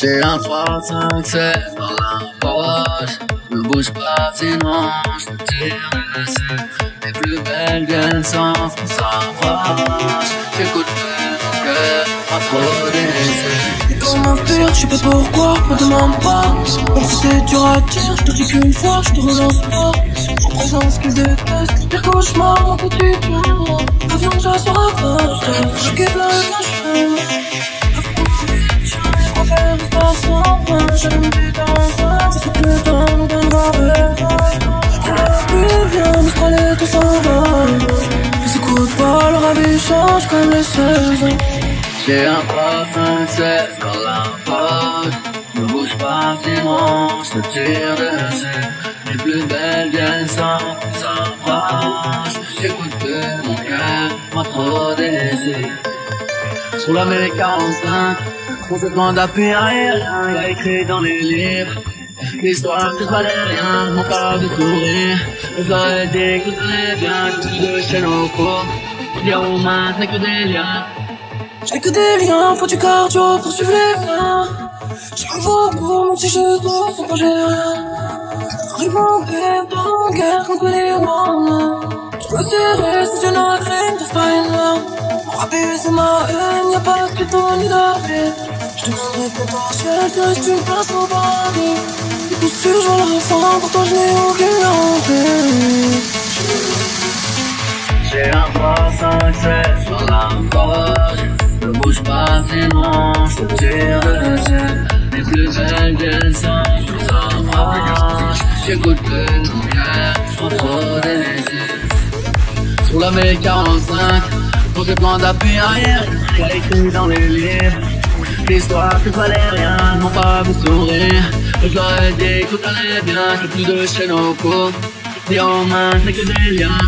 J'ai un 3, 5, 7 dans la poche Ne bouge pas sinon je te tire dessus. Les plus belles viennent sans qu'on s'approche J'écoute mon cœur, pas trop d'essais Et on m'inspire, je sais pas pourquoi, me demande pas. Même si c'est dur à dire, je te dis qu'une fois, je te relance pas. Je représente ce qu'ils détestent, pire cauchemar, que tu tournes Avion déjà la plage, je kiffe la cache ce que le temps Plus pas, change comme les saisons J'ai un 3, 5, 7 dans la Ne bouge pas sinon je te tire dessus Les plus belles viennent sans s'approche J'écoute que mon cœur, pas trop désir Sur la 45 Complètement d'appui arrière, il a écrit dans les livres. L'histoire que valait rien, mon pas de sourire. Dit que tout bien, plus de chaînes au cours. Dire aux mains, c'est que des liens. J'ai que des liens, faut du cardio pour suivre les liens J'arrive au bout, même si je dois, sans pas rien. J'arrive en guerre, pas en guerre contre les rois Je me serrer, c'est une crème, t'as pas une c'est ma haine, y'a pas de putain ni d'arrêt je demanderai potentiel, tu restes une place au paradis Et puis si je vois la pourtant je n'ai aucune envie J'ai un 3, 5, 7 sur la poche Ne bouge pas sinon je te tire dessus Les plus belles viennent sans que s'approche J'écoute plus ton cœur, sans trop délaissé Sur la 45 pour tes plans d'appui arrière Y'a écrit dans les livres L'histoire que fallait rien, non pas me sourire. Je leur ai dit tout allait bien, que plus de chaînes au cou Dire aux mains c'est que des liens